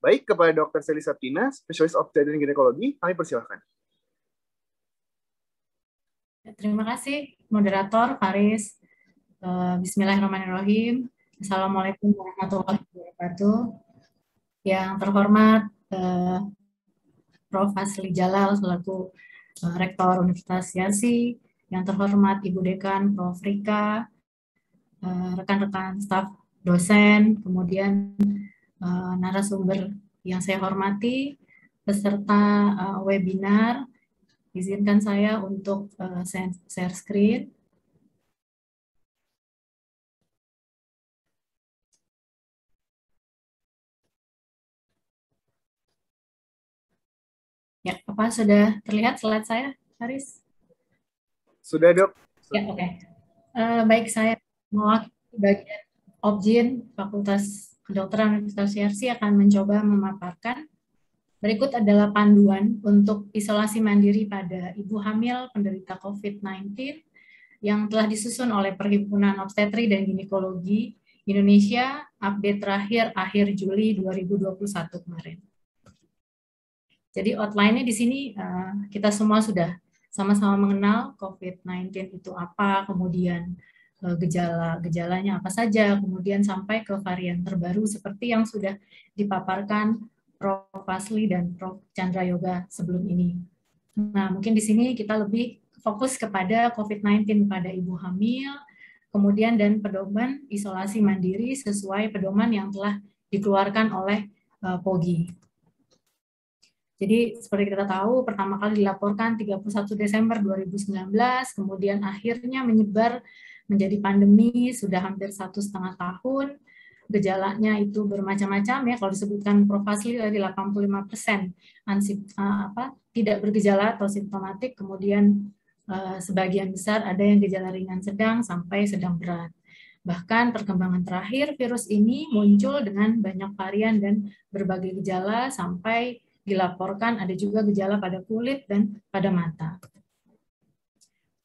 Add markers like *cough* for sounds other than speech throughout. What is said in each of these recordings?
Baik, kepada Dr. Seli Saptina, spesialis obstetri dan ginekologi, kami persilahkan. Terima kasih, moderator Faris. Eh, Bismillahirrahmanirrahim. Assalamualaikum warahmatullahi wabarakatuh. Yang terhormat eh, Prof. Asli Jalal selaku eh, Rektor Universitas Yarsi, yang terhormat Ibu Dekan Prof. Rika, rekan-rekan staf dosen, kemudian narasumber yang saya hormati, peserta webinar, Izinkan saya untuk uh, share screen. Ya, apa sudah terlihat slide saya, Haris? Sudah, dok. Ya, oke. Okay. Uh, eh, baik, saya mewakili bagian Objin Fakultas Kedokteran Universitas akan mencoba memaparkan Berikut adalah panduan untuk isolasi mandiri pada ibu hamil penderita COVID-19 yang telah disusun oleh Perhimpunan Obstetri dan Ginekologi Indonesia update terakhir akhir Juli 2021 kemarin. Jadi outline-nya di sini eh, kita semua sudah sama-sama mengenal COVID-19 itu apa, kemudian gejala-gejalanya apa saja, kemudian sampai ke varian terbaru seperti yang sudah dipaparkan Prof. Fasli dan Prof. Chandra Yoga sebelum ini. Nah, mungkin di sini kita lebih fokus kepada COVID-19 pada ibu hamil, kemudian dan pedoman isolasi mandiri sesuai pedoman yang telah dikeluarkan oleh uh, POGI. Jadi seperti kita tahu, pertama kali dilaporkan 31 Desember 2019, kemudian akhirnya menyebar menjadi pandemi sudah hampir satu setengah tahun, gejalanya itu bermacam-macam ya kalau disebutkan Prof. Asli dari 85 persen uh, apa tidak bergejala atau simptomatik kemudian uh, sebagian besar ada yang gejala ringan sedang sampai sedang berat bahkan perkembangan terakhir virus ini muncul dengan banyak varian dan berbagai gejala sampai dilaporkan ada juga gejala pada kulit dan pada mata.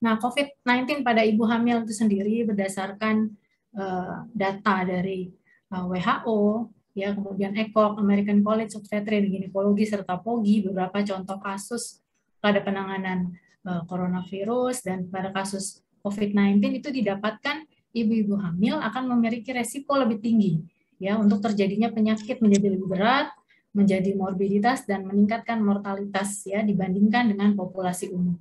Nah, COVID-19 pada ibu hamil itu sendiri berdasarkan uh, data dari Uh, WHO, ya kemudian ECOG, American College of Veterinary Gynecology serta POGI beberapa contoh kasus pada penanganan uh, coronavirus dan pada kasus COVID-19 itu didapatkan ibu-ibu hamil akan memiliki resiko lebih tinggi ya untuk terjadinya penyakit menjadi lebih berat, menjadi morbiditas dan meningkatkan mortalitas ya dibandingkan dengan populasi umum.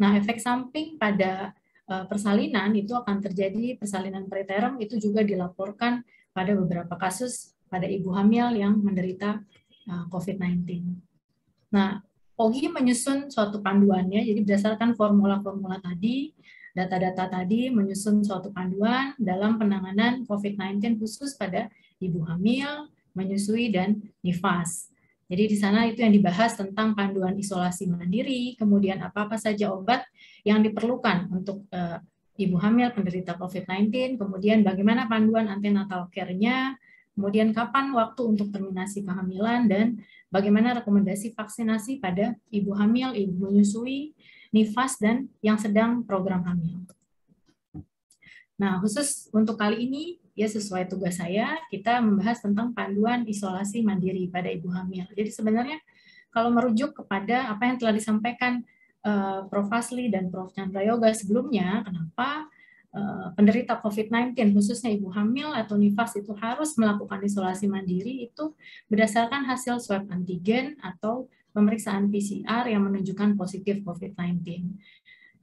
Nah, efek samping pada uh, persalinan itu akan terjadi persalinan preterm itu juga dilaporkan pada beberapa kasus pada ibu hamil yang menderita uh, COVID-19. Nah, POGI menyusun suatu panduannya, jadi berdasarkan formula-formula tadi, data-data tadi menyusun suatu panduan dalam penanganan COVID-19 khusus pada ibu hamil, menyusui, dan nifas. Jadi di sana itu yang dibahas tentang panduan isolasi mandiri, kemudian apa-apa saja obat yang diperlukan untuk uh, ibu hamil penderita COVID-19, kemudian bagaimana panduan antenatal care-nya, kemudian kapan waktu untuk terminasi kehamilan, dan bagaimana rekomendasi vaksinasi pada ibu hamil, ibu menyusui, nifas, dan yang sedang program hamil. Nah, khusus untuk kali ini, ya sesuai tugas saya, kita membahas tentang panduan isolasi mandiri pada ibu hamil. Jadi sebenarnya kalau merujuk kepada apa yang telah disampaikan uh, Prof. Asli dan Prof. Chandra Yoga sebelumnya, kenapa uh, penderita COVID-19, khususnya ibu hamil atau nifas itu harus melakukan isolasi mandiri itu berdasarkan hasil swab antigen atau pemeriksaan PCR yang menunjukkan positif COVID-19.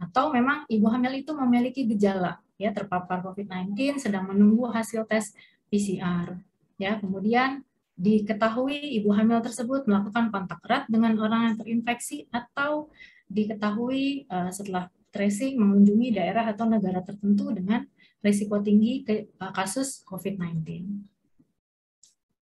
Atau memang ibu hamil itu memiliki gejala ya terpapar COVID-19 sedang menunggu hasil tes PCR. Ya, kemudian diketahui ibu hamil tersebut melakukan kontak erat dengan orang yang terinfeksi atau diketahui uh, setelah tracing mengunjungi daerah atau negara tertentu dengan risiko tinggi ke, uh, kasus COVID-19.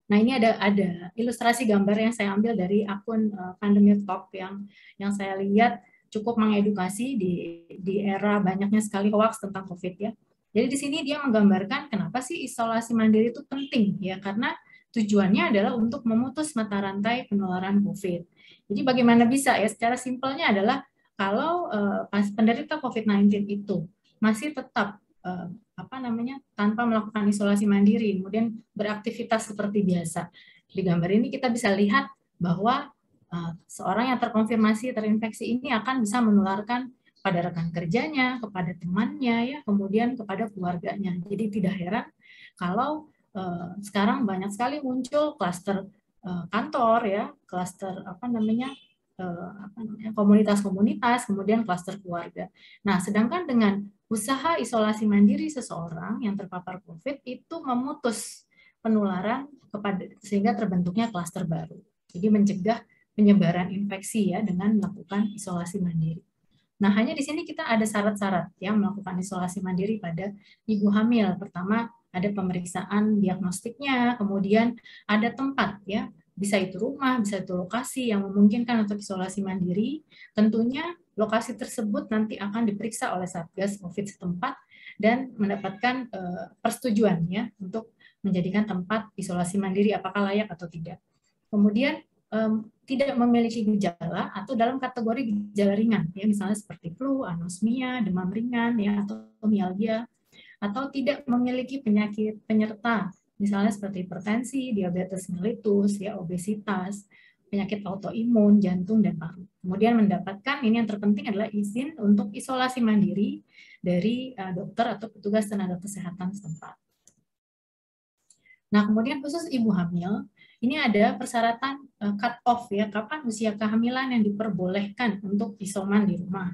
Nah ini ada ada ilustrasi gambar yang saya ambil dari akun uh, Pandemic Talk yang yang saya lihat cukup mengedukasi di di era banyaknya sekali hoax tentang COVID ya. Jadi di sini dia menggambarkan kenapa sih isolasi mandiri itu penting ya karena tujuannya adalah untuk memutus mata rantai penularan COVID. Jadi bagaimana bisa ya secara simpelnya adalah kalau uh, penderita COVID-19 itu masih tetap uh, apa namanya tanpa melakukan isolasi mandiri, kemudian beraktivitas seperti biasa, Di gambar ini kita bisa lihat bahwa seorang yang terkonfirmasi terinfeksi ini akan bisa menularkan pada rekan kerjanya, kepada temannya, ya, kemudian kepada keluarganya. Jadi tidak heran kalau uh, sekarang banyak sekali muncul klaster uh, kantor, ya, klaster apa namanya komunitas-komunitas, kemudian klaster keluarga. Nah, sedangkan dengan usaha isolasi mandiri seseorang yang terpapar COVID itu memutus penularan kepada sehingga terbentuknya klaster baru. Jadi mencegah penyebaran infeksi ya dengan melakukan isolasi mandiri. Nah, hanya di sini kita ada syarat-syarat yang melakukan isolasi mandiri pada ibu hamil. Pertama, ada pemeriksaan diagnostiknya, kemudian ada tempat ya, bisa itu rumah, bisa itu lokasi yang memungkinkan untuk isolasi mandiri. Tentunya lokasi tersebut nanti akan diperiksa oleh Satgas COVID setempat dan mendapatkan uh, persetujuan ya untuk menjadikan tempat isolasi mandiri apakah layak atau tidak. Kemudian tidak memiliki gejala atau dalam kategori gejala ringan ya misalnya seperti flu, anosmia, demam ringan ya atau mialgia atau tidak memiliki penyakit penyerta misalnya seperti hipertensi, diabetes mellitus, ya obesitas, penyakit autoimun, jantung dan paru. Kemudian mendapatkan ini yang terpenting adalah izin untuk isolasi mandiri dari uh, dokter atau petugas tenaga kesehatan setempat. Nah, kemudian khusus ibu hamil, ini ada persyaratan uh, cut off ya, kapan usia kehamilan yang diperbolehkan untuk isoman di rumah.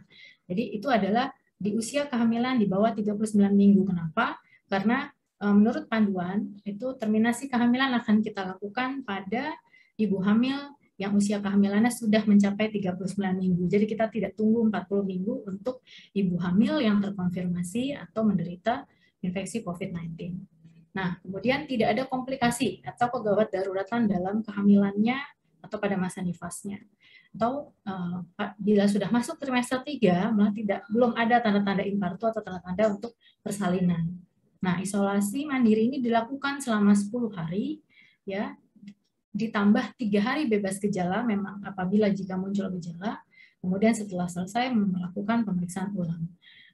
Jadi itu adalah di usia kehamilan di bawah 39 minggu. Kenapa? Karena uh, menurut panduan itu terminasi kehamilan akan kita lakukan pada ibu hamil yang usia kehamilannya sudah mencapai 39 minggu. Jadi kita tidak tunggu 40 minggu untuk ibu hamil yang terkonfirmasi atau menderita infeksi COVID-19. Nah, kemudian tidak ada komplikasi atau kegawat daruratan dalam kehamilannya atau pada masa nifasnya. Atau uh, bila sudah masuk trimester 3, malah tidak belum ada tanda-tanda infarto atau tanda-tanda untuk persalinan. Nah, isolasi mandiri ini dilakukan selama 10 hari ya, ditambah tiga hari bebas gejala memang apabila jika muncul gejala, kemudian setelah selesai melakukan pemeriksaan ulang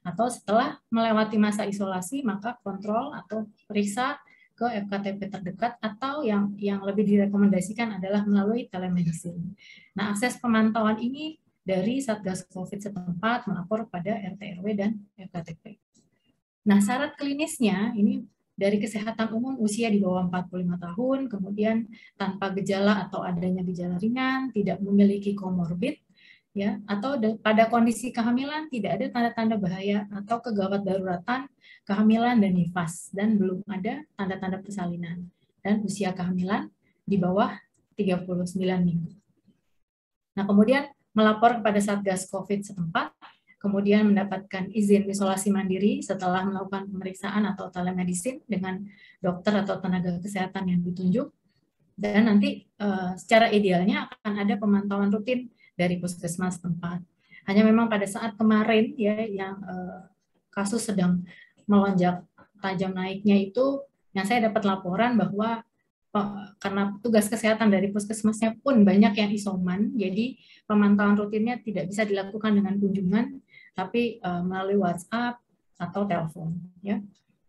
atau setelah melewati masa isolasi maka kontrol atau periksa ke FKTP terdekat atau yang yang lebih direkomendasikan adalah melalui telemedicine. Nah, akses pemantauan ini dari Satgas Covid setempat melapor pada RT RW dan FKTP. Nah, syarat klinisnya ini dari kesehatan umum usia di bawah 45 tahun, kemudian tanpa gejala atau adanya gejala ringan, tidak memiliki komorbid, ya atau pada kondisi kehamilan tidak ada tanda-tanda bahaya atau kegawat daruratan kehamilan dan nifas dan belum ada tanda-tanda persalinan dan usia kehamilan di bawah 39 minggu. Nah, kemudian melapor kepada Satgas COVID setempat, kemudian mendapatkan izin isolasi mandiri setelah melakukan pemeriksaan atau telemedicine dengan dokter atau tenaga kesehatan yang ditunjuk, dan nanti uh, secara idealnya akan ada pemantauan rutin dari puskesmas tempat. Hanya memang pada saat kemarin ya yang uh, kasus sedang melonjak tajam naiknya itu yang saya dapat laporan bahwa uh, karena tugas kesehatan dari puskesmasnya pun banyak yang isoman, jadi pemantauan rutinnya tidak bisa dilakukan dengan kunjungan, tapi uh, melalui WhatsApp atau telepon. Ya,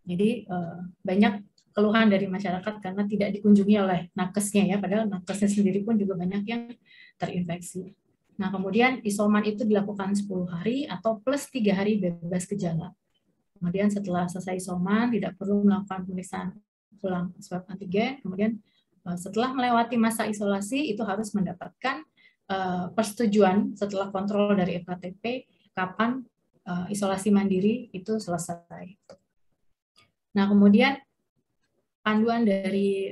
jadi uh, banyak keluhan dari masyarakat karena tidak dikunjungi oleh nakesnya ya, padahal nakesnya sendiri pun juga banyak yang terinfeksi. Nah, kemudian isoman itu dilakukan 10 hari atau plus 3 hari bebas gejala. Kemudian setelah selesai isoman, tidak perlu melakukan pemeriksaan ulang swab antigen. Kemudian eh, setelah melewati masa isolasi, itu harus mendapatkan eh, persetujuan setelah kontrol dari FKTP kapan eh, isolasi mandiri itu selesai. Nah, kemudian panduan dari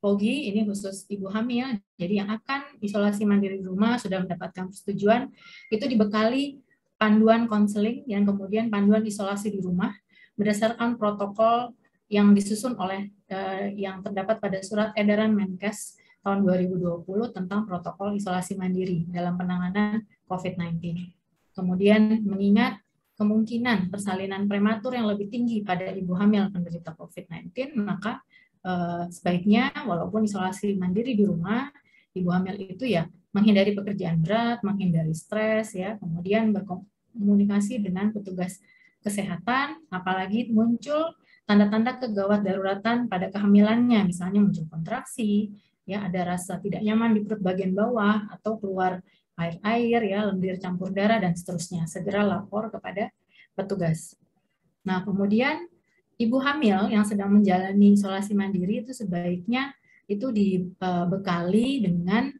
POGI ini khusus ibu hamil, jadi yang akan isolasi mandiri di rumah sudah mendapatkan persetujuan, itu dibekali panduan konseling yang kemudian panduan isolasi di rumah berdasarkan protokol yang disusun oleh eh, yang terdapat pada surat edaran Menkes tahun 2020 tentang protokol isolasi mandiri dalam penanganan COVID-19. Kemudian mengingat kemungkinan persalinan prematur yang lebih tinggi pada ibu hamil penderita COVID-19, maka Eh, sebaiknya walaupun isolasi mandiri di rumah, ibu hamil itu ya menghindari pekerjaan berat, menghindari stres ya, kemudian berkomunikasi dengan petugas kesehatan, apalagi muncul tanda-tanda kegawat daruratan pada kehamilannya, misalnya muncul kontraksi, ya ada rasa tidak nyaman di perut bagian bawah atau keluar air-air ya, lendir campur darah dan seterusnya, segera lapor kepada petugas. Nah, kemudian ibu hamil yang sedang menjalani isolasi mandiri itu sebaiknya itu dibekali dengan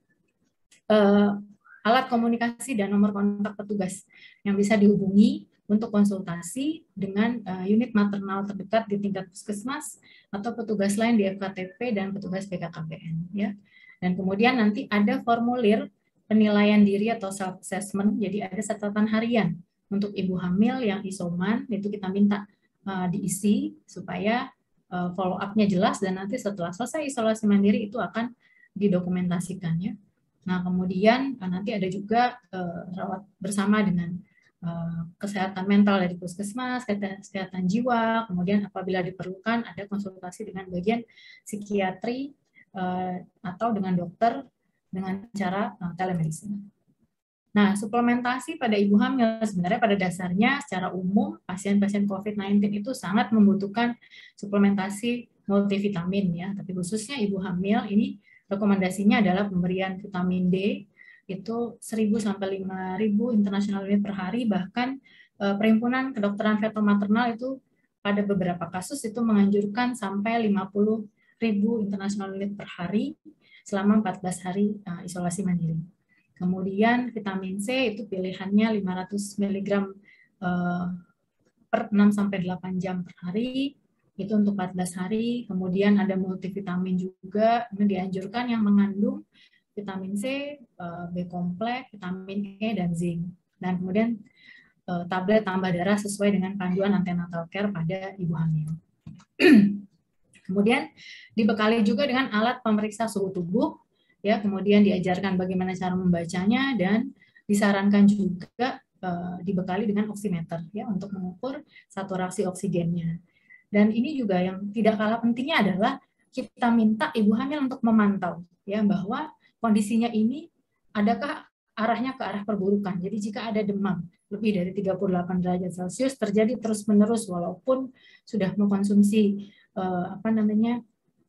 uh, alat komunikasi dan nomor kontak petugas yang bisa dihubungi untuk konsultasi dengan uh, unit maternal terdekat di tingkat puskesmas atau petugas lain di FKTP dan petugas BKKBN ya. Dan kemudian nanti ada formulir penilaian diri atau self assessment. Jadi ada catatan harian untuk ibu hamil yang isoman itu kita minta uh, diisi supaya follow up-nya jelas dan nanti setelah selesai isolasi mandiri itu akan didokumentasikan ya. Nah, kemudian nanti ada juga uh, rawat bersama dengan Eh, kesehatan mental dari puskesmas, kesehatan jiwa, kemudian apabila diperlukan ada konsultasi dengan bagian psikiatri eh, atau dengan dokter dengan cara eh, telemedicine. Nah, suplementasi pada ibu hamil sebenarnya pada dasarnya secara umum pasien-pasien COVID-19 itu sangat membutuhkan suplementasi multivitamin ya, tapi khususnya ibu hamil ini rekomendasinya adalah pemberian vitamin D itu 1000 sampai 5000 internasional unit per hari bahkan eh, perhimpunan kedokteran fetal maternal itu pada beberapa kasus itu menganjurkan sampai 50 ribu internasional unit per hari selama 14 hari uh, isolasi mandiri. Kemudian vitamin C itu pilihannya 500 mg uh, per 6 sampai 8 jam per hari itu untuk 14 hari. Kemudian ada multivitamin juga ini dianjurkan yang mengandung vitamin C, eh, B kompleks, vitamin E, dan zinc. Dan kemudian eh, tablet tambah darah sesuai dengan panduan antenatal care pada ibu hamil. *clears throat* kemudian dibekali juga dengan alat pemeriksa suhu tubuh, ya kemudian diajarkan bagaimana cara membacanya dan disarankan juga uh, dibekali dengan oximeter ya untuk mengukur saturasi oksigennya. Dan ini juga yang tidak kalah pentingnya adalah kita minta ibu hamil untuk memantau ya bahwa kondisinya ini adakah arahnya ke arah perburukan. Jadi jika ada demam lebih dari 38 derajat Celcius terjadi terus-menerus walaupun sudah mengkonsumsi eh, apa namanya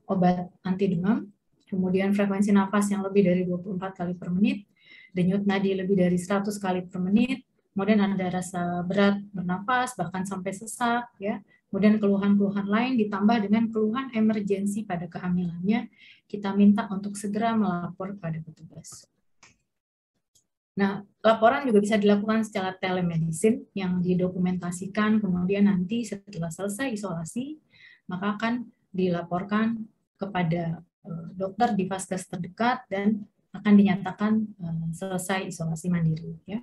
obat anti demam, kemudian frekuensi nafas yang lebih dari 24 kali per menit, denyut nadi lebih dari 100 kali per menit, kemudian ada rasa berat bernafas bahkan sampai sesak ya kemudian keluhan-keluhan lain ditambah dengan keluhan emergensi pada kehamilannya, kita minta untuk segera melapor pada petugas. Nah, laporan juga bisa dilakukan secara telemedicine yang didokumentasikan, kemudian nanti setelah selesai isolasi, maka akan dilaporkan kepada dokter di vaskes terdekat dan akan dinyatakan eh, selesai isolasi mandiri. Ya.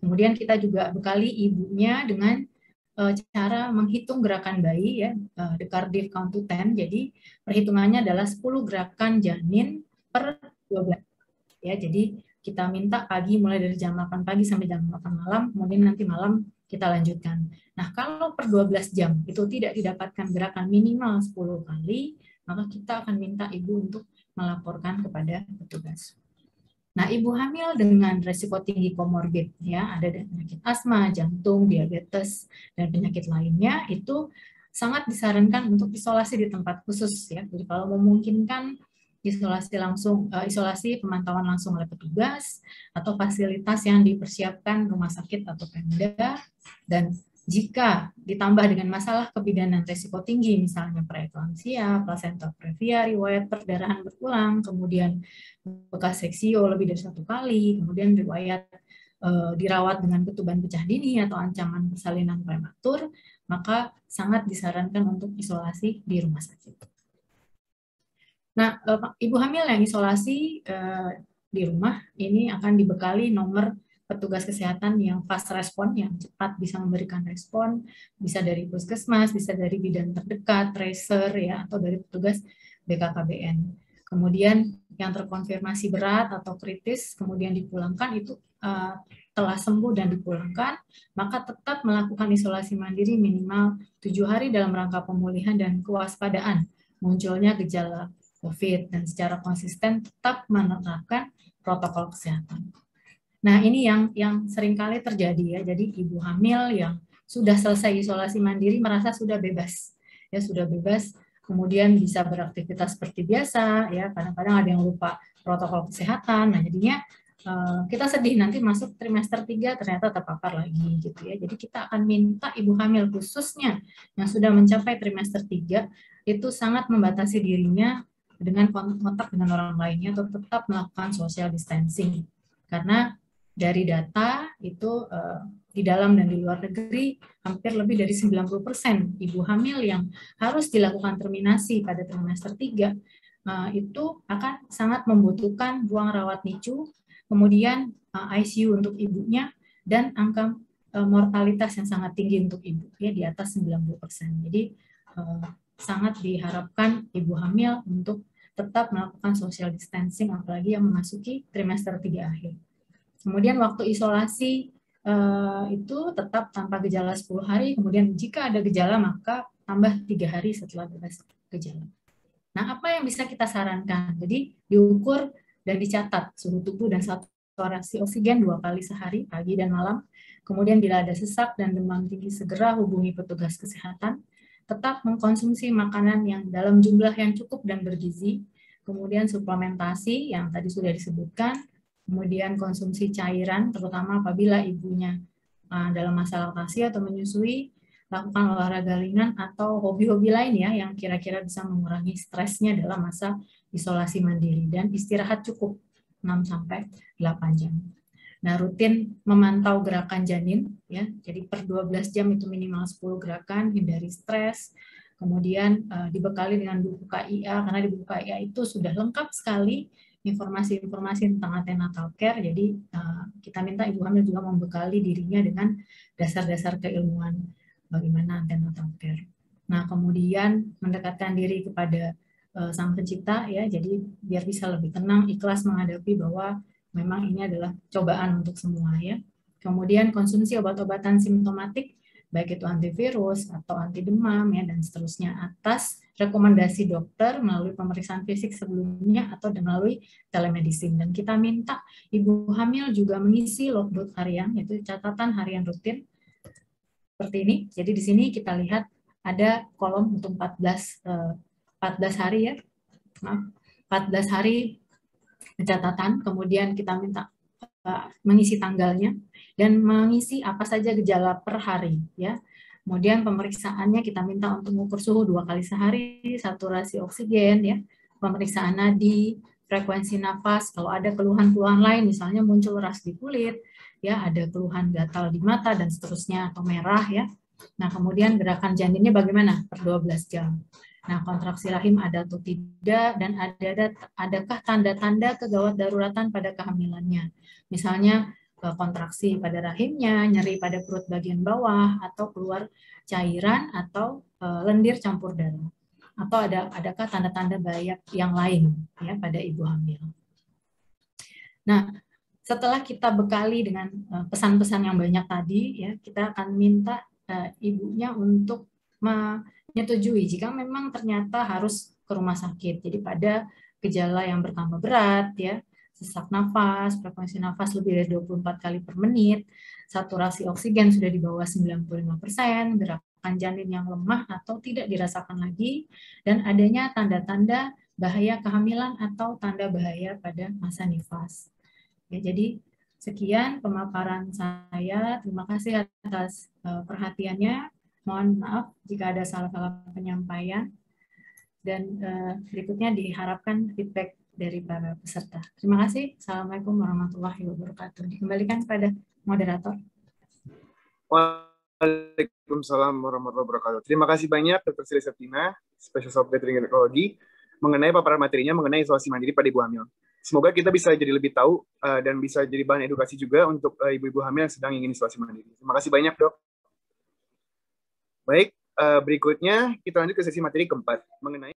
Kemudian kita juga bekali ibunya dengan uh, cara menghitung gerakan bayi ya the Cardiff count to 10 jadi perhitungannya adalah 10 gerakan janin per 12 ya jadi kita minta pagi mulai dari jam 8 pagi sampai jam 8 malam kemudian nanti malam kita lanjutkan nah kalau per 12 jam itu tidak didapatkan gerakan minimal 10 kali maka kita akan minta ibu untuk melaporkan kepada petugas Nah, ibu hamil dengan resiko tinggi komorbid ya, ada penyakit asma, jantung, diabetes dan penyakit lainnya itu sangat disarankan untuk isolasi di tempat khusus ya. Jadi kalau memungkinkan isolasi langsung uh, isolasi pemantauan langsung oleh petugas atau fasilitas yang dipersiapkan rumah sakit atau Pemda dan jika ditambah dengan masalah kebidanan resiko tinggi, misalnya preeklamsia, placenta previa, riwayat perdarahan berulang, kemudian bekas seksio lebih dari satu kali, kemudian riwayat e, dirawat dengan ketuban pecah dini atau ancaman persalinan prematur, maka sangat disarankan untuk isolasi di rumah sakit. Nah, e, ibu hamil yang isolasi e, di rumah ini akan dibekali nomor petugas kesehatan yang fast respon, yang cepat bisa memberikan respon, bisa dari puskesmas, bisa dari bidan terdekat, tracer, ya, atau dari petugas BKKBN. Kemudian yang terkonfirmasi berat atau kritis, kemudian dipulangkan itu uh, telah sembuh dan dipulangkan, maka tetap melakukan isolasi mandiri minimal tujuh hari dalam rangka pemulihan dan kewaspadaan munculnya gejala COVID dan secara konsisten tetap menerapkan protokol kesehatan. Nah, ini yang yang sering kali terjadi ya. Jadi ibu hamil yang sudah selesai isolasi mandiri merasa sudah bebas. Ya, sudah bebas kemudian bisa beraktivitas seperti biasa, ya kadang-kadang ada yang lupa protokol kesehatan, nah jadinya uh, kita sedih nanti masuk trimester 3 ternyata terpapar lagi gitu ya. Jadi kita akan minta ibu hamil khususnya yang sudah mencapai trimester 3 itu sangat membatasi dirinya dengan kontak dengan orang lainnya atau tetap melakukan social distancing. Karena dari data itu uh, di dalam dan di luar negeri hampir lebih dari 90% ibu hamil yang harus dilakukan terminasi pada trimester 3 uh, itu akan sangat membutuhkan ruang rawat NICU, kemudian eh, ICU untuk ibunya dan angka mortalitas yang sangat tinggi untuk ibu ya di atas 90%. Jadi sangat diharapkan ibu hamil untuk tetap melakukan social distancing apalagi yang memasuki trimester 3 akhir. Kemudian waktu isolasi uh, itu tetap tanpa gejala 10 hari, kemudian jika ada gejala maka tambah tiga hari setelah bebas gejala. Nah, apa yang bisa kita sarankan? Jadi diukur dan dicatat suhu tubuh dan saturasi oksigen dua kali sehari, pagi dan malam. Kemudian bila ada sesak dan demam tinggi, segera hubungi petugas kesehatan. Tetap mengkonsumsi makanan yang dalam jumlah yang cukup dan bergizi. Kemudian suplementasi yang tadi sudah disebutkan kemudian konsumsi cairan, terutama apabila ibunya uh, dalam masa laktasi atau menyusui, lakukan olahraga ringan atau hobi-hobi lain ya yang kira-kira bisa mengurangi stresnya dalam masa isolasi mandiri dan istirahat cukup 6 sampai 8 jam. Nah, rutin memantau gerakan janin ya. Jadi per 12 jam itu minimal 10 gerakan, hindari stres. Kemudian uh, dibekali dengan buku KIA karena di buku KIA itu sudah lengkap sekali informasi-informasi tentang antenatal care. Jadi uh, kita minta ibu hamil juga membekali dirinya dengan dasar-dasar keilmuan bagaimana antenatal care. Nah, kemudian mendekatkan diri kepada uh, sang pencipta ya, jadi biar bisa lebih tenang, ikhlas menghadapi bahwa memang ini adalah cobaan untuk semua ya. Kemudian konsumsi obat-obatan simptomatik baik itu antivirus atau anti demam ya dan seterusnya atas rekomendasi dokter melalui pemeriksaan fisik sebelumnya atau melalui telemedicine dan kita minta ibu hamil juga mengisi logbook harian yaitu catatan harian rutin seperti ini. Jadi di sini kita lihat ada kolom untuk 14 14 hari ya. Maaf, 14 hari catatan kemudian kita minta mengisi tanggalnya dan mengisi apa saja gejala per hari ya. Kemudian pemeriksaannya kita minta untuk mengukur suhu dua kali sehari, saturasi oksigen ya, pemeriksaan nadi, frekuensi nafas, kalau ada keluhan-keluhan lain misalnya muncul ras di kulit, ya ada keluhan gatal di mata dan seterusnya atau merah ya. Nah, kemudian gerakan janinnya bagaimana per 12 jam. Nah, kontraksi rahim ada atau tidak dan ada adakah tanda-tanda kegawat daruratan pada kehamilannya. Misalnya kontraksi pada rahimnya, nyeri pada perut bagian bawah atau keluar cairan atau eh, lendir campur darah. Atau ada adakah tanda-tanda bahaya yang lain ya pada ibu hamil. Nah, setelah kita bekali dengan eh, pesan-pesan yang banyak tadi ya, kita akan minta ibunya untuk menyetujui jika memang ternyata harus ke rumah sakit. Jadi pada gejala yang bertambah berat ya, sesak nafas, frekuensi nafas lebih dari 24 kali per menit, saturasi oksigen sudah di bawah 95%, gerakan janin yang lemah atau tidak dirasakan lagi, dan adanya tanda-tanda bahaya kehamilan atau tanda bahaya pada masa nifas. Ya, jadi sekian pemaparan saya. Terima kasih atas uh, perhatiannya. Mohon maaf jika ada salah-salah penyampaian. Dan uh, berikutnya diharapkan feedback dari para peserta. Terima kasih. Assalamualaikum warahmatullahi wabarakatuh. Dikembalikan kepada moderator. Waalaikumsalam warahmatullahi wabarakatuh. Terima kasih banyak Dr. Sri Septina, Special Subject Gynecology, mengenai paparan materinya mengenai isolasi mandiri pada ibu hamil. Semoga kita bisa jadi lebih tahu uh, dan bisa jadi bahan edukasi juga untuk eh, ibu-ibu hamil yang sedang ingin isolasi mandiri. Terima kasih banyak, Dok. Baik, uh, berikutnya kita lanjut ke sesi materi keempat mengenai